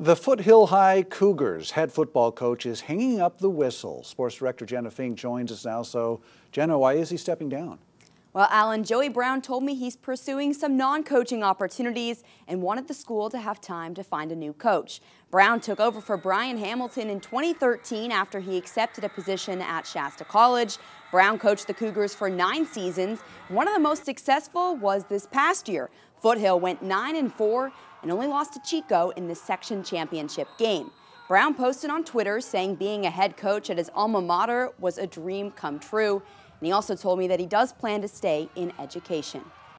The Foothill High Cougars head football coach is hanging up the whistle. Sports director Jenna Fink joins us now. So, Jenna, why is he stepping down? Well, Alan, Joey Brown told me he's pursuing some non-coaching opportunities and wanted the school to have time to find a new coach. Brown took over for Brian Hamilton in 2013 after he accepted a position at Shasta College. Brown coached the Cougars for nine seasons. One of the most successful was this past year. Foothill went 9 and 4 and only lost to Chico in the section championship game. Brown posted on Twitter saying being a head coach at his alma mater was a dream come true. And he also told me that he does plan to stay in education.